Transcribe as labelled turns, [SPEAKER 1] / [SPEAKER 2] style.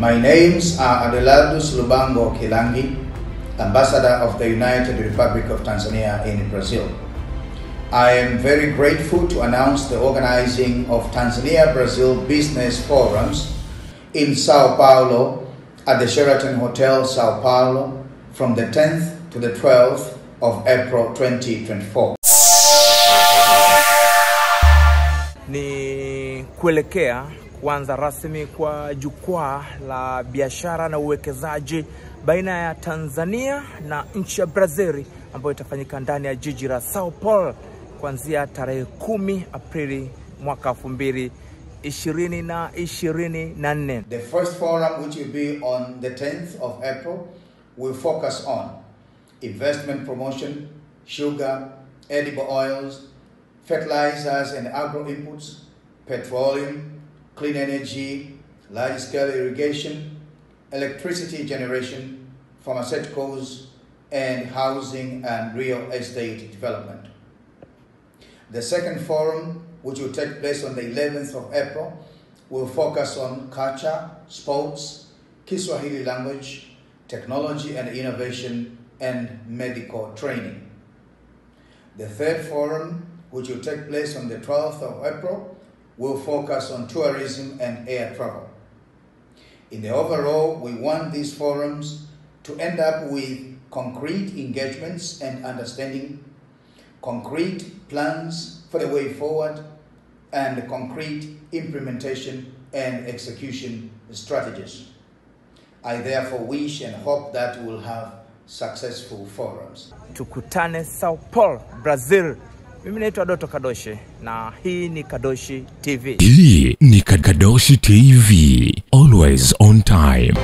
[SPEAKER 1] My names are Adelardus Lubango Kilangi, Ambassador of the United Republic of Tanzania in Brazil. I am very grateful to announce the organizing of Tanzania Brazil Business Forums in Sao Paulo at the Sheraton Hotel, Sao Paulo, from the 10th to the 12th of April 2024.
[SPEAKER 2] Ni kuelekea kuanza rasmi kwa jukwaa la biashara na uwekezaji baina ya Tanzania na nchi ya Brazil ambayo itafanyika ndani ya jiji la Sao Paulo kuanzia tarehe kumi Aprili mwaka elfu mbili ishirini na ishirini na nne.
[SPEAKER 1] The first forum, which will be on the 10th of April, will focus on investment promotion, sugar, edible oils, fertilizers and agro inputs, petroleum, clean energy, large scale irrigation, electricity generation, pharmaceuticals, and housing and real estate development. The second forum, which will take place on the 11th of April, will focus on culture, sports, Kiswahili language, technology and innovation, and medical training. The third forum, which will take place on the 12th of April, will focus on tourism and air travel. In the overall, we want these forums to end up with concrete engagements and understanding, concrete plans for the way forward, and concrete implementation and execution strategies. I therefore wish and hope that we'll have successful forums.
[SPEAKER 2] Tukutane Sao Paulo, Brazil. Mimi naitwa Doto Kadoshi na hii ni Kadoshi TV.
[SPEAKER 3] Hii ni Kadoshi TV, always on time.